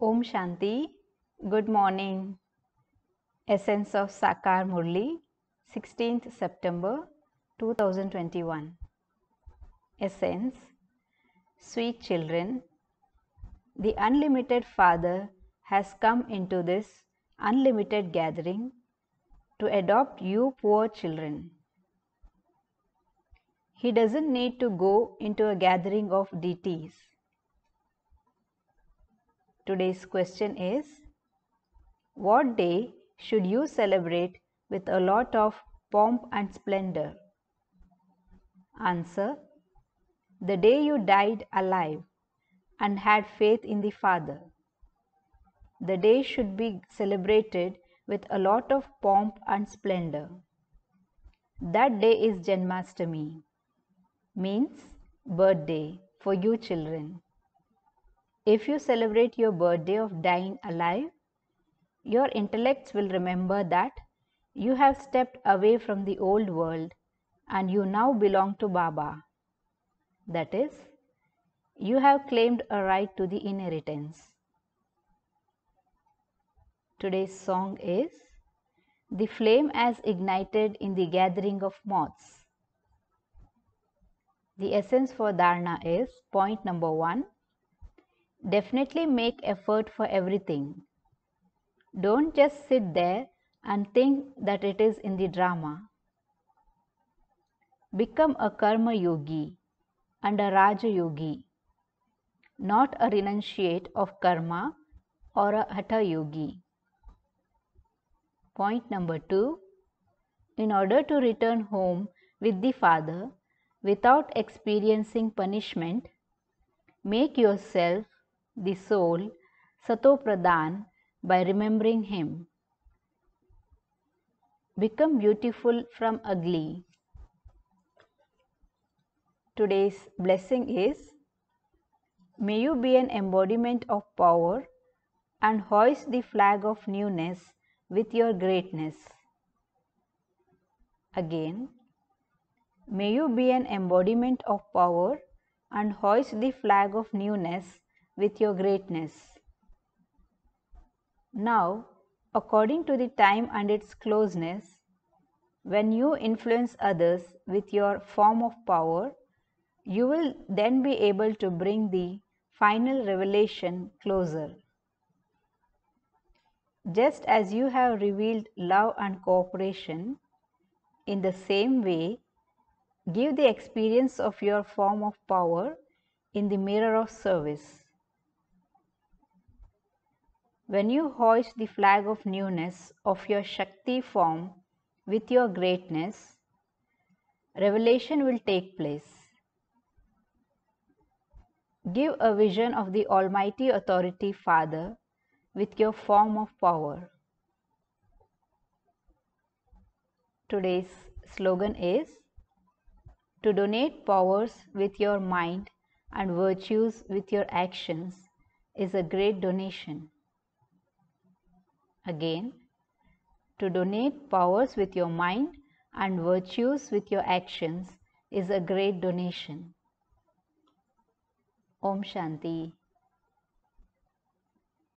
Om Shanti. Good morning. Essence of Sakar Murli, 16th September 2021. Essence Sweet children, the unlimited Father has come into this unlimited gathering to adopt you poor children. He doesn't need to go into a gathering of deities. Today's question is What day should you celebrate with a lot of pomp and splendor? Answer The day you died alive and had faith in the Father. The day should be celebrated with a lot of pomp and splendor. That day is Janmashtami, means birthday for you children. If you celebrate your birthday of dying alive, your intellects will remember that you have stepped away from the old world and you now belong to Baba. That is, you have claimed a right to the inheritance. Today's song is The Flame as Ignited in the Gathering of Moths. The essence for Dharana is point number one Definitely make effort for everything. Don't just sit there and think that it is in the drama. Become a karma yogi and a raja yogi, not a renunciate of karma or a hatha yogi. Point number two In order to return home with the Father without experiencing punishment, make yourself the soul, Sato Pradhan, by remembering him. Become beautiful from ugly. Today's blessing is May you be an embodiment of power and hoist the flag of newness with your greatness. Again, may you be an embodiment of power and hoist the flag of newness with your greatness. Now, according to the time and its closeness, when you influence others with your form of power, you will then be able to bring the final revelation closer. Just as you have revealed love and cooperation, in the same way, give the experience of your form of power in the mirror of service. When you hoist the flag of newness of your Shakti form with your greatness, revelation will take place. Give a vision of the Almighty Authority Father with your form of power. Today's slogan is To donate powers with your mind and virtues with your actions is a great donation. Again, to donate powers with your mind and virtues with your actions is a great donation. Om Shanti.